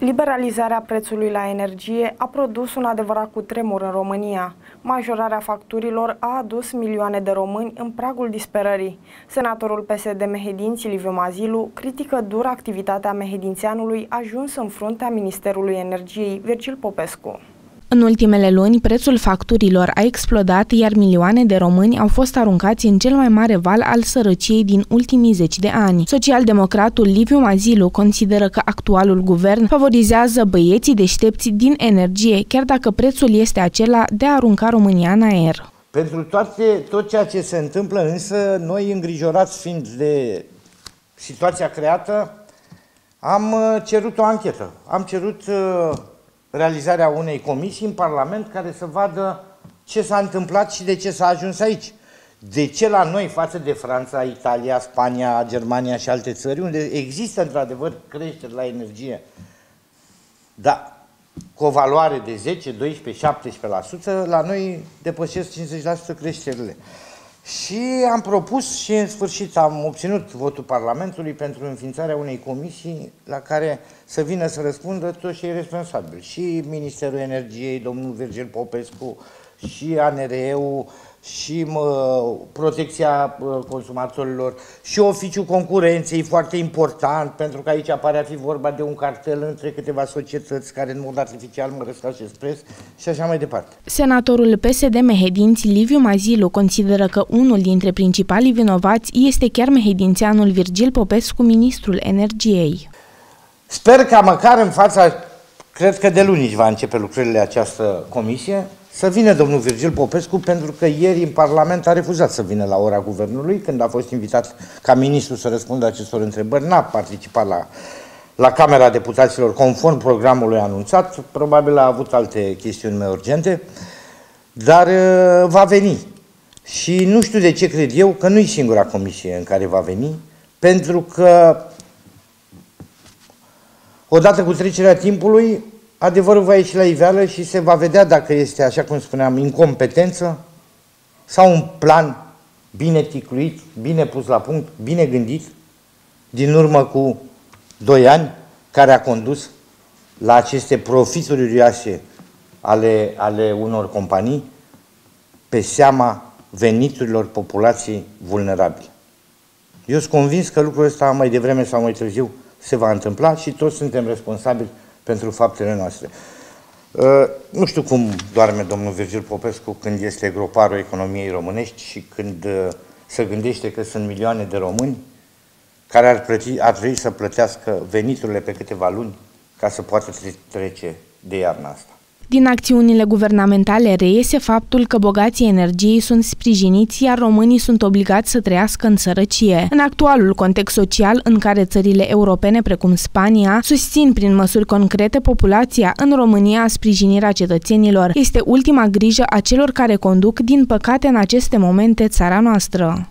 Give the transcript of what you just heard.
Liberalizarea prețului la energie a produs un adevărat cutremur în România. Majorarea facturilor a adus milioane de români în pragul disperării. Senatorul PSD Mehedin Silviu Mazilu critică dur activitatea mehedințeanului ajuns în fruntea Ministerului Energiei, Virgil Popescu. În ultimele luni, prețul facturilor a explodat, iar milioane de români au fost aruncați în cel mai mare val al sărăciei din ultimii zeci de ani. Socialdemocratul Liviu Mazilu consideră că actualul guvern favorizează băieții deștepți din energie, chiar dacă prețul este acela de a arunca România în aer. Pentru toate, tot ceea ce se întâmplă, însă, noi îngrijorați fiind de situația creată, am uh, cerut o anchetă. Am cerut uh, realizarea unei comisii în Parlament care să vadă ce s-a întâmplat și de ce s-a ajuns aici. De ce la noi, față de Franța, Italia, Spania, Germania și alte țări, unde există într-adevăr creșteri la energie, dar cu o valoare de 10, 12, 17%, la noi depășesc 50% creșterile. Și am propus și în sfârșit am obținut votul Parlamentului pentru înființarea unei comisii la care să vină să răspundă toți cei responsabili. Și Ministerul Energiei, domnul Virgil Popescu, și ANRE-ul, și mă, protecția consumatorilor și oficiul concurenței, foarte important, pentru că aici apare a fi vorba de un cartel între câteva societăți care în mod artificial măresc și expres și așa mai departe. Senatorul PSD Mehedinți Liviu Mazilu consideră că unul dintre principalii vinovați este chiar mehedințeanul Virgil Popescu, ministrul energiei. Sper ca măcar în fața, cred că de luni va începe lucrările această comisie, să vină domnul Virgil Popescu, pentru că ieri în Parlament a refuzat să vină la ora guvernului, când a fost invitat ca ministru să răspundă acestor întrebări, n-a participat la, la Camera Deputaților conform programului anunțat, probabil a avut alte chestiuni mai urgente, dar uh, va veni. Și nu știu de ce cred eu că nu e singura comisie în care va veni, pentru că odată cu trecerea timpului, adevărul va ieși la iveală și se va vedea dacă este, așa cum spuneam, incompetență sau un plan bine ticluit, bine pus la punct, bine gândit, din urmă cu doi ani, care a condus la aceste profituri uriașe ale, ale unor companii pe seama veniturilor populației vulnerabile. Eu sunt convins că lucrul ăsta mai devreme sau mai târziu se va întâmpla și toți suntem responsabili pentru faptele noastre. Uh, nu știu cum doarme domnul Virgil Popescu când este groparul economiei românești și când uh, se gândește că sunt milioane de români care ar, plăti, ar trebui să plătească veniturile pe câteva luni ca să poată trece de iarna asta. Din acțiunile guvernamentale reiese faptul că bogații energiei sunt sprijiniți, iar românii sunt obligați să trăiască în sărăcie. În actualul context social în care țările europene, precum Spania, susțin prin măsuri concrete populația, în România sprijinirea cetățenilor este ultima grijă a celor care conduc, din păcate, în aceste momente țara noastră.